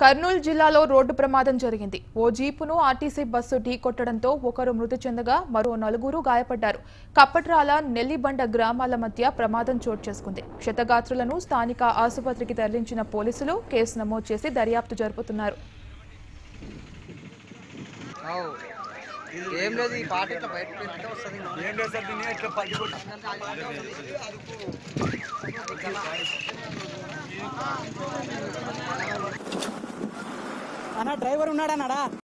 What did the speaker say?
కర్నూలు జిల్లాలో రోడ్డు ప్రమాదం జరిగింది ఓ జీపును ఆర్టీసీ బస్సు ఢీకొట్టడంతో ఒకరు మృతి చెందగా మరో నలుగురు గాయపడ్డారు కప్పట్రాల నెల్లిబండ గ్రామాల మధ్య ప్రమాదం చోటు చేసుకుంది క్షతగాత్రులను స్థానిక ఆసుపత్రికి తరలించిన పోలీసులు కేసు నమోదు చేసి దర్యాప్తు జరుపుతున్నారు. ఏం లేదు ఈ పాట ఇట్లా బయట పెడితే వస్తుంది ఏం లేదు సార్ దీన్ని ఇట్లా పది కొట్టు. ஆனா டிரைவர் முன்னாடாடா